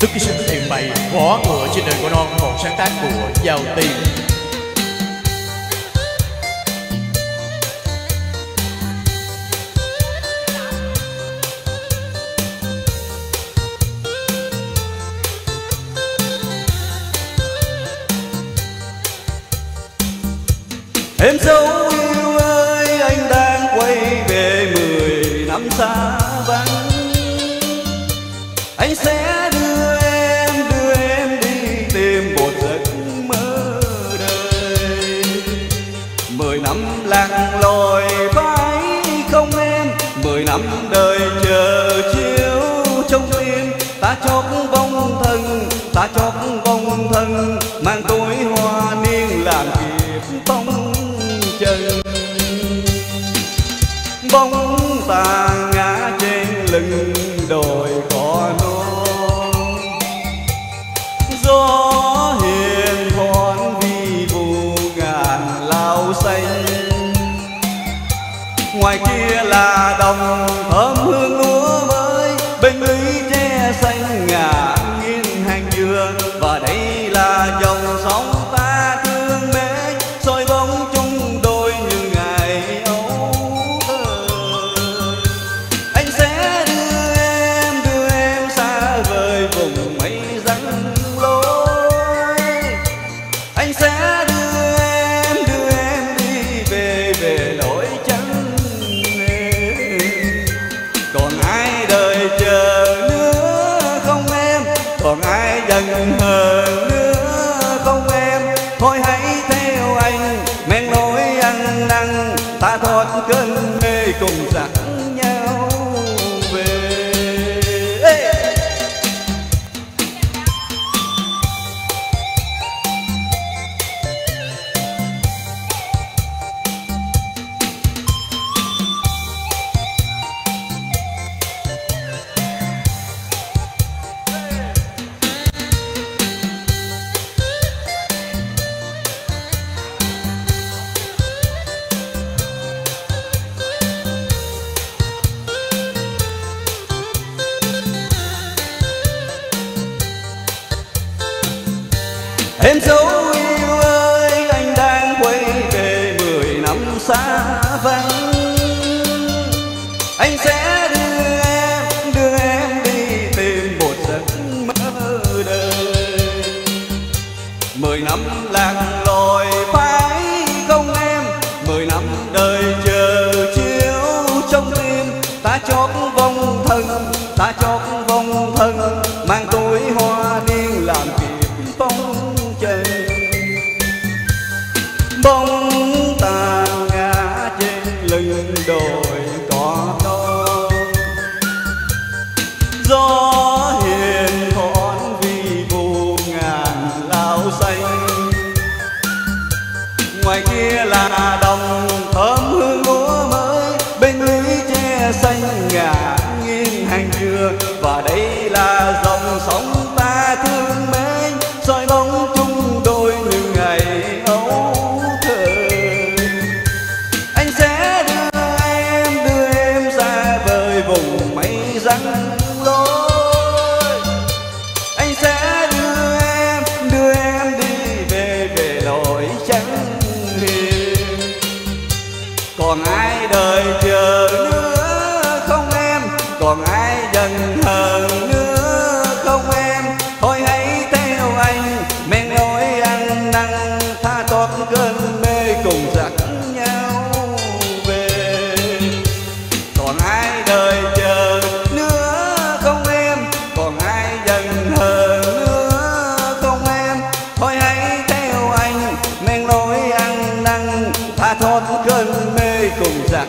Tức cái sức thiền bày Vó ngựa trên đời của non, Một sáng tác của Giao Tiên Em dấu yêu ơi, anh đang quay về mười năm xa vắng. Anh sẽ năm lặng lội vai không em Mười năm đời chờ chiếu trong tim Ta chót vong thân, ta chót vong thân Mang tối hoa niên làm kịp bóng chân. Bóng ta ngã trên lưng đồi cỏ non. Gió hiền thoáng vi vu ngàn lao xanh ngoài kia là đồng thơm hương lúa mới. Bên lũy tre xanh ngả nghiêng hàng dừa, và đây là dòng sông ta thương mến. Soi bóng chung đôi những ngày ấu thơ. Anh sẽ đưa em đưa em xa vời vùng mây răng lối. Anh sẽ ta thoát cơn mê cùng giặc. Em dấu yêu ơi anh đang quay về mười năm xa vắng. Anh sẽ đưa em, đưa em đi tìm một giấc mơ đời. Mười năm làng lội phải không em Mười năm đời chờ chiếu trong tim. Ta chót vòng thân, ta chót vòng thân Mang tối hoa ngả nghiêng hàng dừa. Và đây là dòng sông ta thương mến, soi bóng chung đôi như ngày ấu thơ. Anh sẽ đưa em đưa em ra vời vùng mây răng lối. Anh sẽ đưa em đưa em đi về về lối trắng hiền. Còn ai đời chờ nữa? Còn ai dần hờn nữa không em? Thôi hãy theo anh men lối ăn năn, tha thoát cơn mê cùng dắt nhau về. Còn ai đời chờ nữa không em? Còn ai dần hờn nữa không em? Thôi hãy theo anh men lối ăn năn, tha thoát cơn mê cùng dắt